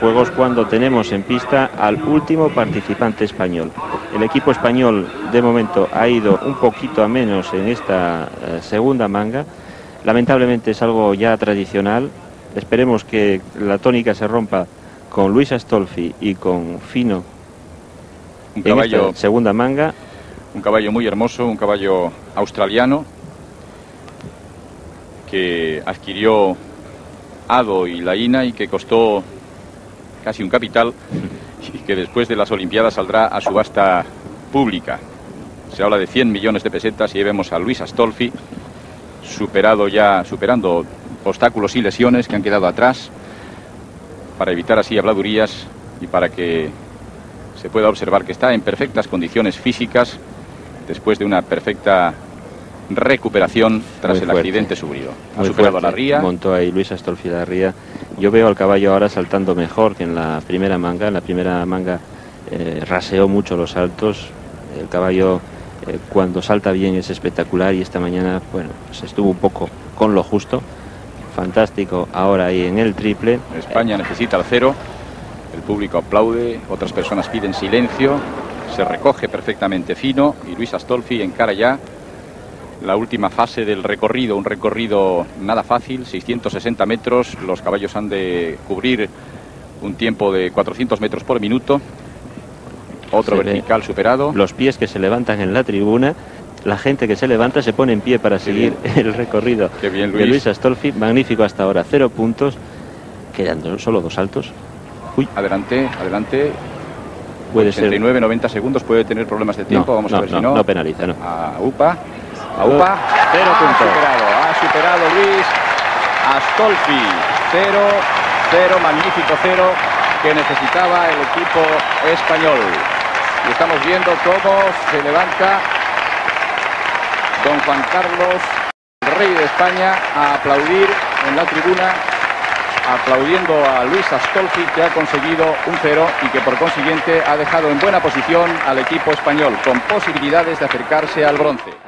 Juegos cuando tenemos en pista al último participante español. El equipo español de momento ha ido un poquito a menos en esta eh, segunda manga. Lamentablemente es algo ya tradicional. Esperemos que la tónica se rompa con Luis Astolfi y con Fino Un en caballo, esta segunda manga. un caballo muy hermoso, un caballo australiano que adquirió Ado y Laína y que costó casi un capital y que después de las Olimpiadas saldrá a subasta pública. Se habla de 100 millones de pesetas y vemos a Luis Astolfi superado ya, superando obstáculos y lesiones que han quedado atrás para evitar así habladurías y para que se pueda observar que está en perfectas condiciones físicas después de una perfecta recuperación tras Muy el fuerte. accidente sufrido. Ha Muy superado a la ría. Montó ahí Luis Astolfi la ría. Yo veo al caballo ahora saltando mejor que en la primera manga. En la primera manga eh, raseó mucho los saltos. El caballo eh, cuando salta bien es espectacular y esta mañana, bueno, pues estuvo un poco con lo justo. Fantástico ahora ahí en el triple. España necesita el cero. El público aplaude, otras personas piden silencio. Se recoge perfectamente fino y Luis Astolfi encara ya la última fase del recorrido. Un recorrido nada fácil, 660 metros. Los caballos han de cubrir un tiempo de 400 metros por minuto. Otro Se vertical superado. Los pies que se levantan en la tribuna. La gente que se levanta se pone en pie para seguir el recorrido Qué bien, de Luis. Luis Astolfi. Magnífico hasta ahora, cero puntos. Quedan solo dos saltos. Uy, Adelante, adelante. puede ser 89, 90 segundos. Puede tener problemas de tiempo. No, Vamos no, a ver no, si no. no penaliza, no. A UPA. A UPA. Cero ha puntos. superado. Ha superado Luis Astolfi. Cero, cero, magnífico cero que necesitaba el equipo español. Y estamos viendo cómo se levanta don Juan Carlos, el rey de España, a aplaudir en la tribuna aplaudiendo a Luis Astolfi que ha conseguido un cero y que por consiguiente ha dejado en buena posición al equipo español con posibilidades de acercarse al bronce.